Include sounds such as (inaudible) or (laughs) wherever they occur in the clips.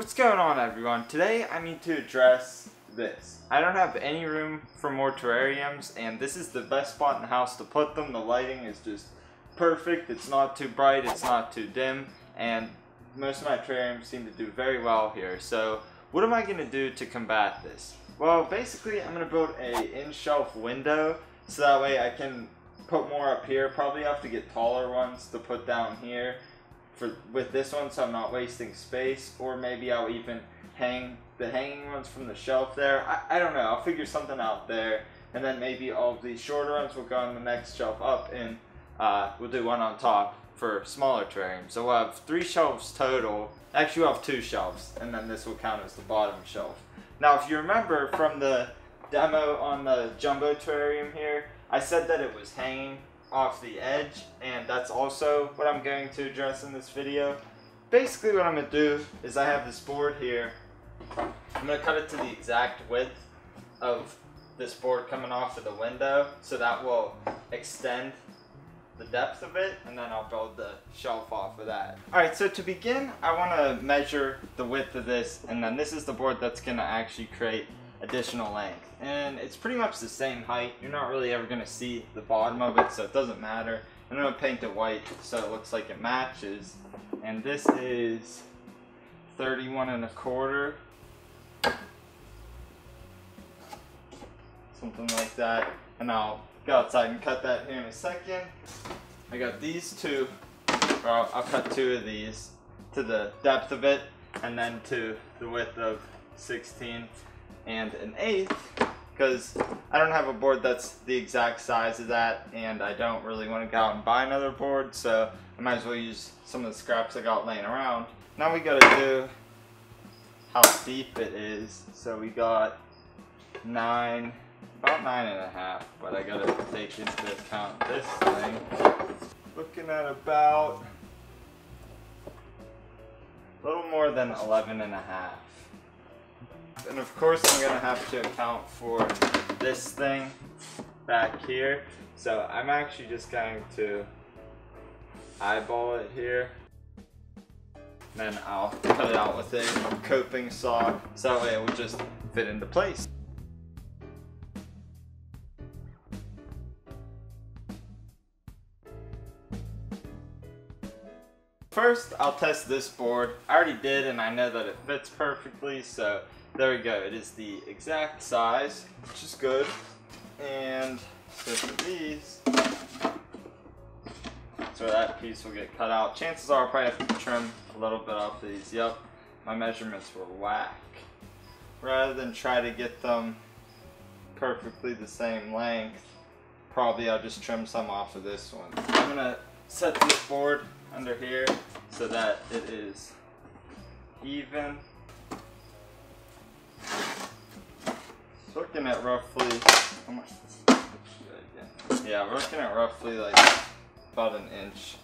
What's going on everyone? Today I need to address this. I don't have any room for more terrariums and this is the best spot in the house to put them. The lighting is just perfect. It's not too bright, it's not too dim and most of my terrariums seem to do very well here. So what am I going to do to combat this? Well basically I'm going to build a in-shelf window so that way I can put more up here. Probably have to get taller ones to put down here for with this one so I'm not wasting space or maybe I'll even hang the hanging ones from the shelf there. I, I don't know. I'll figure something out there and then maybe all of these shorter ones will go on the next shelf up and uh, we'll do one on top for smaller terrariums. So we'll have three shelves total. Actually we'll have two shelves and then this will count as the bottom shelf. Now if you remember from the demo on the jumbo terrarium here, I said that it was hanging off the edge and that's also what I'm going to address in this video. Basically what I'm going to do is I have this board here. I'm going to cut it to the exact width of this board coming off of the window so that will extend the depth of it and then I'll build the shelf off of that. Alright so to begin I want to measure the width of this and then this is the board that's going to actually create additional length. And it's pretty much the same height. You're not really ever going to see the bottom of it, so it doesn't matter. I'm going to paint it white so it looks like it matches. And this is 31 and a quarter. Something like that. And I'll go outside and cut that here in a second. I got these two, or I'll, I'll cut two of these to the depth of it and then to the width of 16 and an eighth because I don't have a board that's the exact size of that and I don't really want to go out and buy another board so I might as well use some of the scraps I got laying around. Now we gotta do how deep it is. So we got nine, about nine and a half, but I gotta take into account this thing. Looking at about a little more than 11 and a half. And of course I'm gonna have to account for this thing back here. So I'm actually just going to eyeball it here. Then I'll cut it out with a coping saw so that way it will just fit into place. First, I'll test this board. I already did and I know that it fits perfectly, so there we go. It is the exact size, which is good. And these, so that piece will get cut out. Chances are I'll probably have to trim a little bit off these. Yep, my measurements were whack. Rather than try to get them perfectly the same length, probably I'll just trim some off of this one. I'm gonna set this board under here so that it is even looking at roughly, how much Yeah, we're looking at roughly like about an inch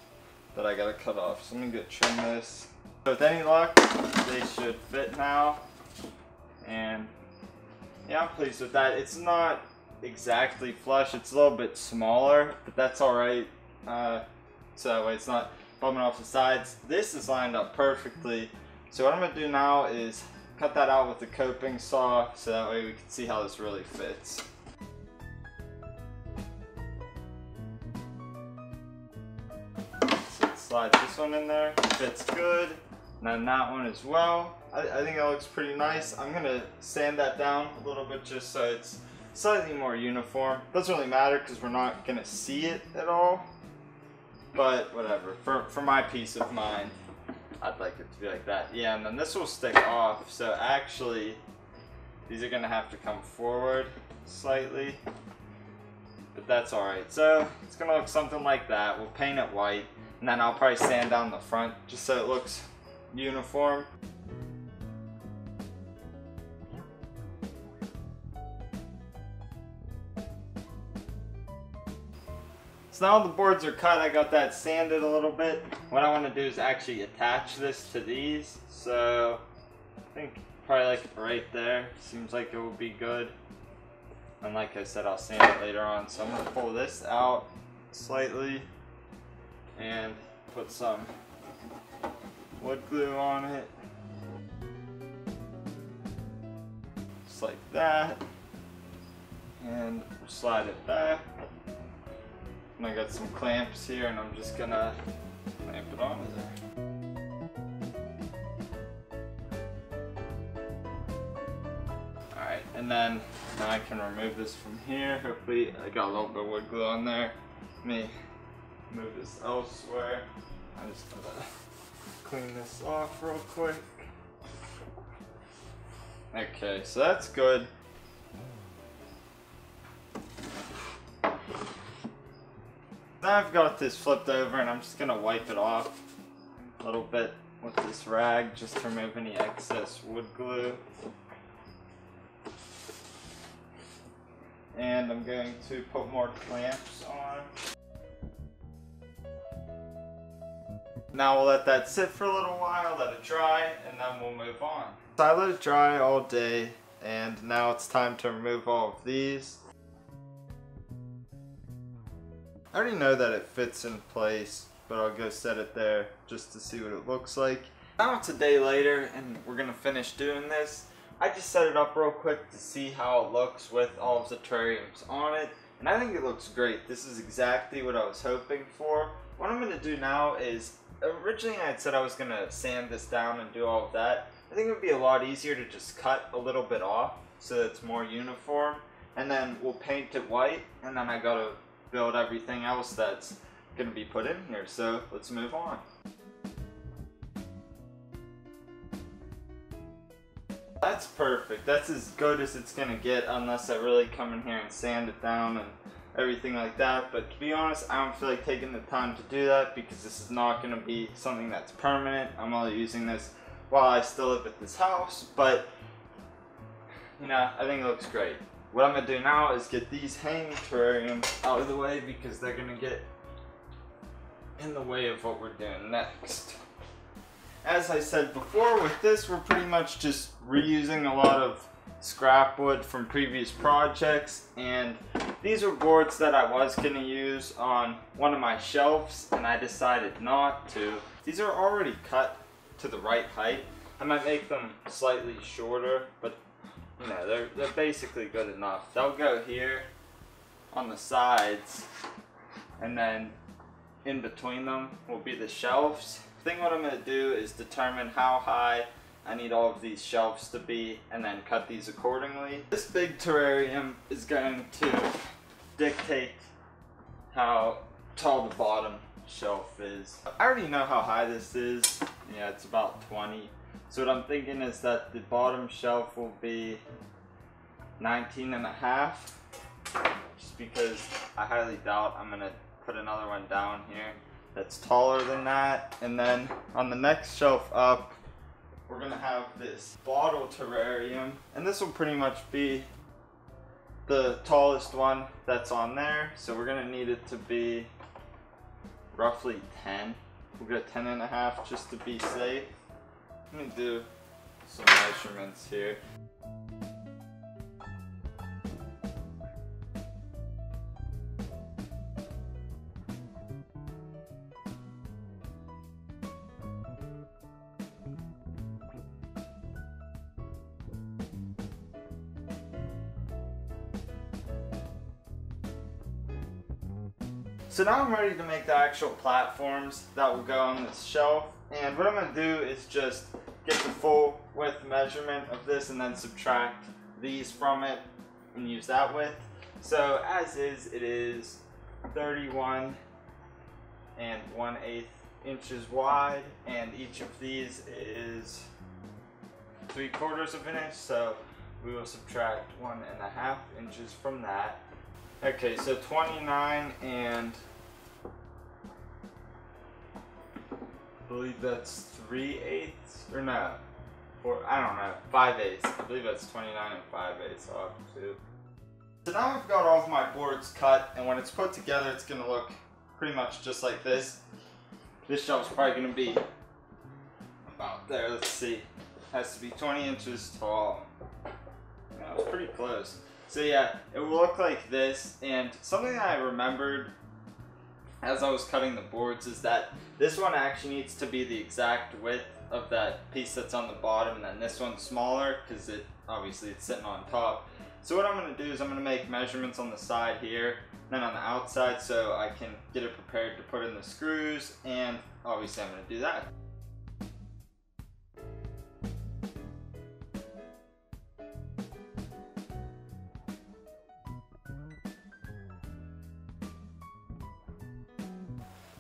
that I gotta cut off. So I'm gonna go trim this. So with any luck, they should fit now. And yeah, I'm pleased with that. It's not exactly flush, it's a little bit smaller, but that's alright. Uh, so that way it's not bumming off the sides. This is lined up perfectly. So what I'm gonna do now is cut that out with the coping saw so that way we can see how this really fits. So slide this one in there, fits good. And then that one as well. I, I think that looks pretty nice. I'm gonna sand that down a little bit just so it's slightly more uniform. Doesn't really matter because we're not gonna see it at all. But whatever, for, for my peace of mind. I'd like it to be like that. Yeah, and then this will stick off. So actually, these are gonna have to come forward slightly. But that's alright. So it's gonna look something like that. We'll paint it white. And then I'll probably sand down the front just so it looks uniform. So now the boards are cut, I got that sanded a little bit. What I want to do is actually attach this to these. So I think probably like right there, seems like it will be good. And like I said, I'll sand it later on. So I'm going to pull this out slightly and put some wood glue on it. just like that. And slide it back. And I got some clamps here and I'm just gonna clamp it on there. Alright, and then now I can remove this from here. Hopefully I got a little bit of wood glue on there. Let me move this elsewhere. I'm just gonna clean this off real quick. Okay, so that's good. I've got this flipped over and I'm just gonna wipe it off a little bit with this rag just to remove any excess wood glue. And I'm going to put more clamps on. Now we'll let that sit for a little while, let it dry, and then we'll move on. So I let it dry all day, and now it's time to remove all of these. I already know that it fits in place, but I'll go set it there just to see what it looks like. Now it's a day later, and we're gonna finish doing this. I just set it up real quick to see how it looks with all of the terrariums on it, and I think it looks great. This is exactly what I was hoping for. What I'm gonna do now is originally I had said I was gonna sand this down and do all of that. I think it would be a lot easier to just cut a little bit off so that it's more uniform and then we'll paint it white and then I gotta build everything else that's gonna be put in here so let's move on. That's perfect. That's as good as it's gonna get unless I really come in here and sand it down and everything like that. But to be honest, I don't feel like taking the time to do that because this is not going to be something that's permanent. I'm only using this while I still live at this house, but you know, I think it looks great. What I'm to do now is get these hanging terrariums out of the way because they're to get in the way of what we're doing next. As I said before, with this, we're pretty much just reusing a lot of scrap wood from previous projects and these are boards that I was going to use on one of my shelves and I decided not to. These are already cut to the right height. I might make them slightly shorter but you know they're, they're basically good enough. They'll go here on the sides and then in between them will be the shelves. I think what I'm going to do is determine how high I need all of these shelves to be and then cut these accordingly. This big terrarium is going to dictate how tall the bottom shelf is. I already know how high this is. Yeah, it's about 20. So what I'm thinking is that the bottom shelf will be 19 and a half. Just because I highly doubt I'm gonna put another one down here that's taller than that. And then on the next shelf up, we're gonna have this bottle terrarium and this will pretty much be the tallest one that's on there so we're gonna need it to be roughly 10 we'll go 10 and a half just to be safe let me do some measurements here So now I'm ready to make the actual platforms that will go on this shelf. And what I'm going to do is just get the full width measurement of this and then subtract these from it and use that width. So as is, it is 31 and 1 8 inches wide and each of these is 3 quarters of an inch. So we will subtract one and a half inches from that Okay, so 29 and believe that's 3 eighths, or no, four, I don't know, 5 eighths. I believe that's 29 and 5 eighths off too. So now I've got all of my boards cut, and when it's put together, it's gonna look pretty much just like this. This shelf's probably gonna be about there, let's see. Has to be 20 inches tall. That was pretty close. So yeah, it will look like this, and something that I remembered as I was cutting the boards is that this one actually needs to be the exact width of that piece that's on the bottom and then this one's smaller because it obviously it's sitting on top. So what I'm going to do is I'm going to make measurements on the side here then on the outside so I can get it prepared to put in the screws and obviously I'm going to do that.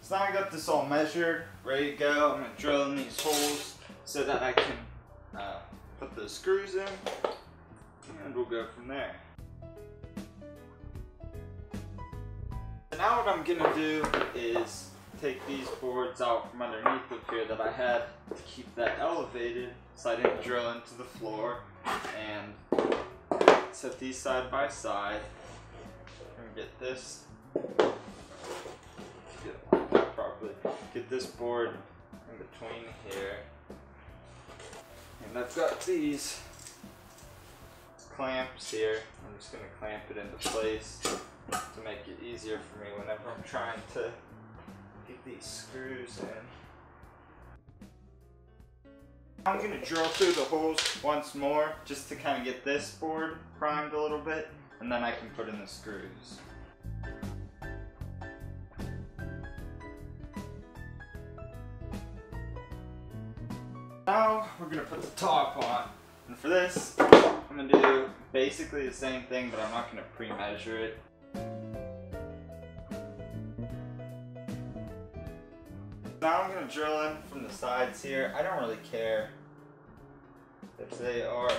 So now I got this all measured, ready to go. I'm gonna drill in these holes so that I can uh, put the screws in and we'll go from there. So now what I'm gonna do is take these boards out from underneath of here that I had to keep that elevated so I didn't drill into the floor and set these side by side and get this this board in between here. And I've got these clamps here. I'm just going to clamp it into place to make it easier for me whenever I'm trying to get these screws in. I'm going to drill through the holes once more just to kind of get this board primed a little bit and then I can put in the screws. Now we're gonna put the top on. And for this, I'm gonna do basically the same thing, but I'm not gonna pre-measure it. Now I'm gonna drill in from the sides here. I don't really care if they are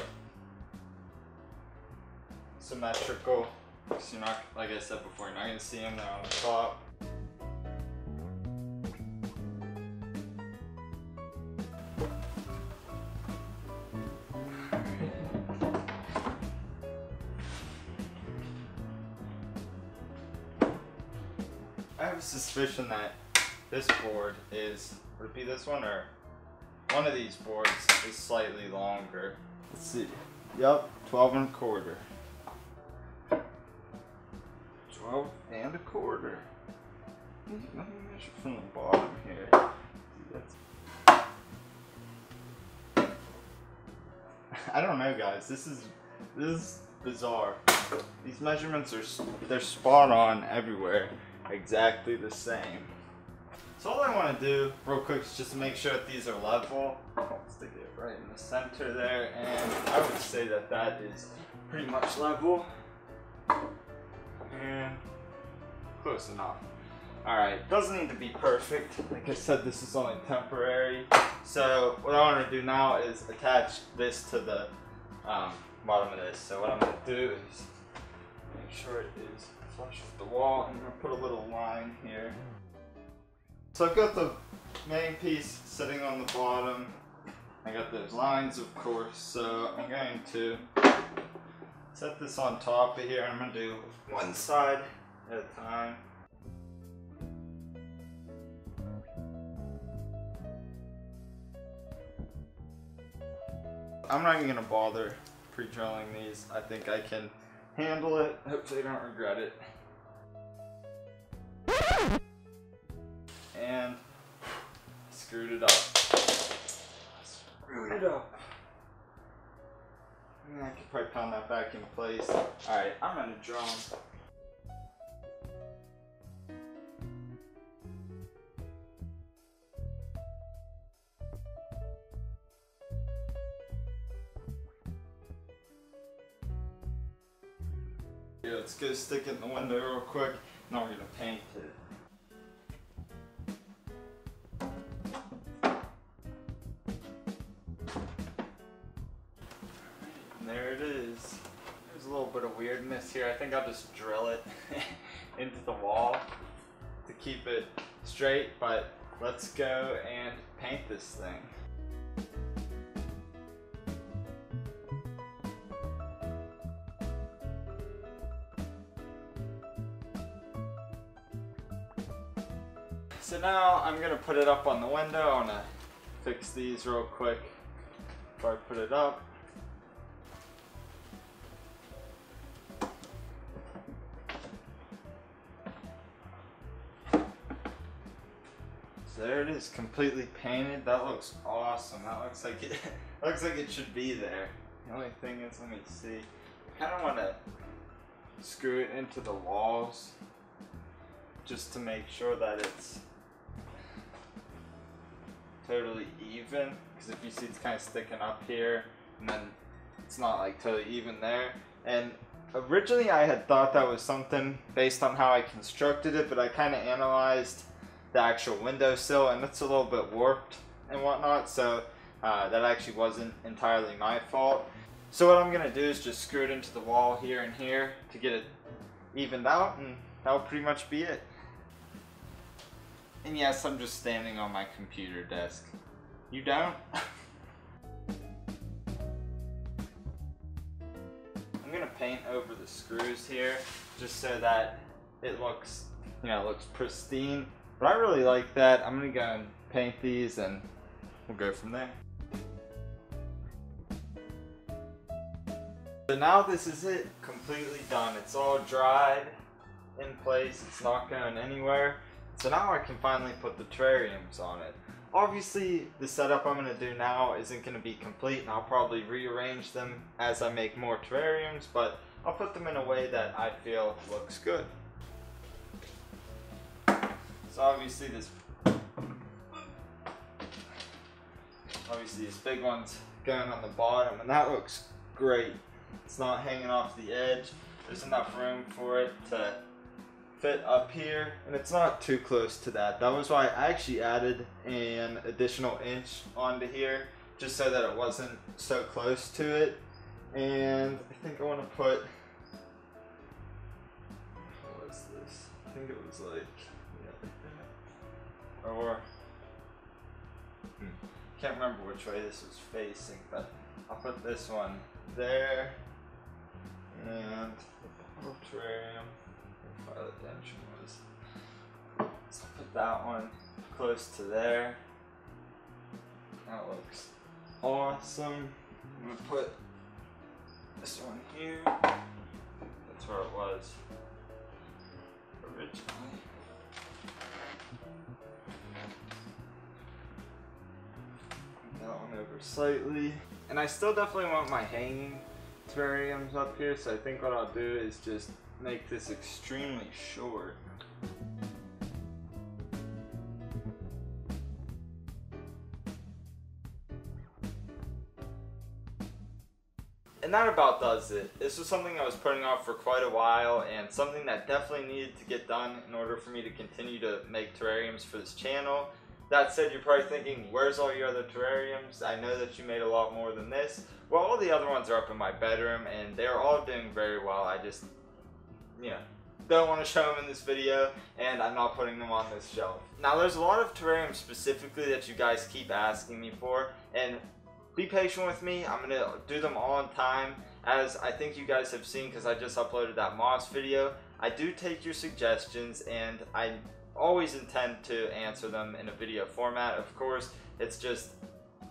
symmetrical. Because you're not, like I said before, you're not gonna see them, they're on the top. Have a suspicion that this board is, would it be this one or one of these boards is slightly longer. Let's see. Yep, 12 and a quarter. 12 and a quarter. Let me measure from the bottom here. (laughs) I don't know guys, this is, this is bizarre. These measurements are, they're spot on everywhere exactly the same. So all I want to do real quick is just make sure that these are level. Stick it right in the center there and I would say that that is pretty much level. And close enough. Alright, doesn't need to be perfect. Like I said, this is only temporary. So what I want to do now is attach this to the um, bottom of this. So what I'm going to do is make sure it is flush the wall. and I'm to put a little line here. So I've got the main piece sitting on the bottom. I got those lines, of course, so I'm going to set this on top of here. I'm to do one side at a time. I'm not even to bother pre-drilling these. I think I can handle it. Hopefully I don't regret it. And screwed it up. Screwed it up. I could probably pound that back in place. Alright, I'm gonna drum. Let's go stick it in the window real quick. Now we're gonna paint it. there it is. There's a little bit of weirdness here. I think I'll just drill it (laughs) into the wall to keep it straight, but let's go and paint this thing. So now I'm gonna put it up on the window. I wanna fix these real quick before I put it up. So there it is, completely painted. That looks awesome. That looks like it (laughs) looks like it should be there. The only thing is, let me see. I kind of want to screw it into the walls just to make sure that it's totally even. Because if you see, it's kind of sticking up here, and then it's not like totally even there. And originally, I had thought that was something based on how I constructed it, but I kind of analyzed the actual windowsill, and it's a little bit warped and whatnot. So uh, that actually wasn't entirely my fault. So what I'm gonna do is just screw it into the wall here and here to get it evened out, and that'll pretty much be it. And yes, I'm just standing on my computer desk. You don't? (laughs) I'm gonna paint over the screws here just so that it looks, you know, looks pristine. But I really like that. I'm gonna go and paint these and we'll go from there. So now this is it, completely done. It's all dried in place, it's not going anywhere. So now I can finally put the terrariums on it. Obviously, the setup I'm going to do now isn't going to be complete, and I'll probably rearrange them as I make more terrariums, but I'll put them in a way that I feel looks good. So obviously this, obviously this big one's going on the bottom, and that looks great. It's not hanging off the edge. There's enough room for it to fit up here and it's not too close to that. That was why I actually added an additional inch onto here just so that it wasn't so close to it. And I think I want to put, what was this? I think it was like, yeah, or, hmm, can't remember which way this was facing, but I'll put this one there and the bottle terrarium Violet Redemption was. So I'll put that one close to there. That looks awesome. I'm gonna put this one here. That's where it was originally. That one over slightly. And I still definitely want my hanging terrariums up here, so I think what I'll do is just make this extremely short. And that about does it. This was something I was putting off for quite a while and something that definitely needed to get done in order for me to continue to make terrariums for this channel. That said, you're probably thinking, where's all your other terrariums? I know that you made a lot more than this. Well, all the other ones are up in my bedroom and they're all doing very well. I just you know, don't want to show them in this video, and I'm not putting them on this shelf. Now, there's a lot of terrariums specifically that you guys keep asking me for, and be patient with me. I'm going to do them all on time, as I think you guys have seen because I just uploaded that moss video. I do take your suggestions, and I always intend to answer them in a video format. Of course, it's just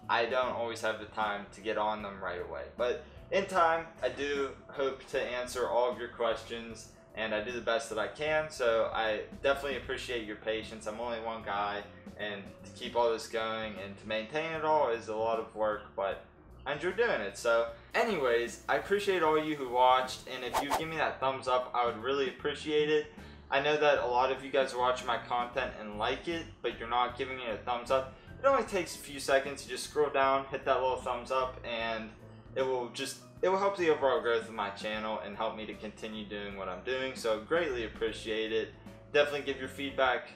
I don't always have the time to get on them right away. But in time, I do hope to answer all of your questions and I do the best that I can. So I definitely appreciate your patience. I'm only one guy, and to keep all this going and to maintain it all is a lot of work, but I enjoy doing it. So, anyways, I appreciate all you who watched, and if you give me that thumbs up, I would really appreciate it. I know that a lot of you guys are watching my content and like it, but you're not giving it a thumbs up. It only takes a few seconds. You just scroll down, hit that little thumbs up, and it will just it will help the overall growth of my channel and help me to continue doing what I'm doing. So greatly appreciate it. Definitely give your feedback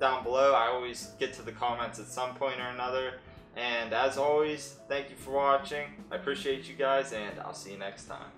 down below. I always get to the comments at some point or another. And as always, thank you for watching. I appreciate you guys and I'll see you next time.